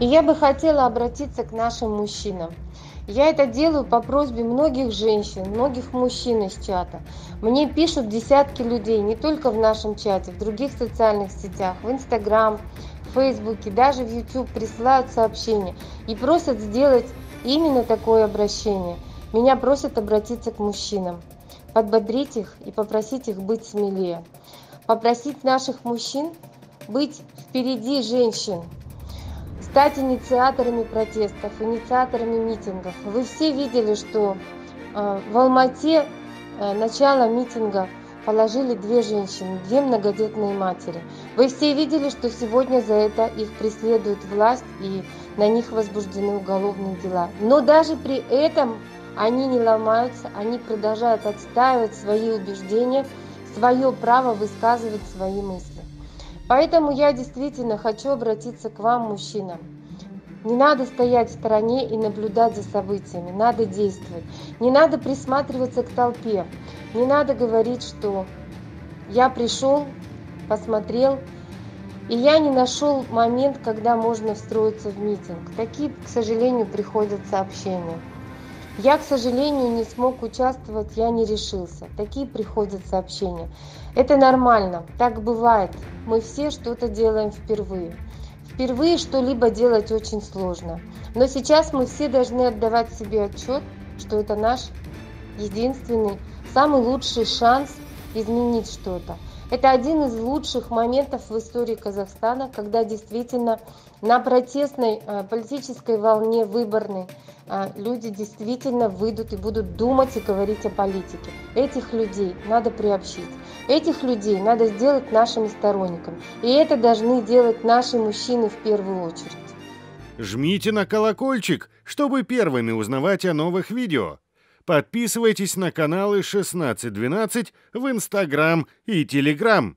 И я бы хотела обратиться к нашим мужчинам. Я это делаю по просьбе многих женщин, многих мужчин из чата. Мне пишут десятки людей, не только в нашем чате, в других социальных сетях, в Инстаграм, в Фейсбуке, даже в YouTube присылают сообщения и просят сделать именно такое обращение. Меня просят обратиться к мужчинам, подбодрить их и попросить их быть смелее. Попросить наших мужчин быть впереди женщин, стать инициаторами протестов, инициаторами митингов. Вы все видели, что э, в Алмате э, начало митинга положили две женщины, две многодетные матери. Вы все видели, что сегодня за это их преследует власть и на них возбуждены уголовные дела. Но даже при этом они не ломаются, они продолжают отстаивать свои убеждения, свое право высказывать свои мысли. Поэтому я действительно хочу обратиться к вам, мужчинам. Не надо стоять в стороне и наблюдать за событиями, надо действовать. Не надо присматриваться к толпе. Не надо говорить, что я пришел, посмотрел, и я не нашел момент, когда можно встроиться в митинг. Такие, к сожалению, приходят сообщения. Я, к сожалению, не смог участвовать, я не решился. Такие приходят сообщения. Это нормально, так бывает. Мы все что-то делаем впервые. Впервые что-либо делать очень сложно. Но сейчас мы все должны отдавать себе отчет, что это наш единственный, самый лучший шанс изменить что-то. Это один из лучших моментов в истории Казахстана, когда действительно на протестной э, политической волне выборной э, люди действительно выйдут и будут думать и говорить о политике. Этих людей надо приобщить. Этих людей надо сделать нашими сторонниками. И это должны делать наши мужчины в первую очередь. Жмите на колокольчик, чтобы первыми узнавать о новых видео. Подписывайтесь на каналы 1612 в Инстаграм и Телеграм.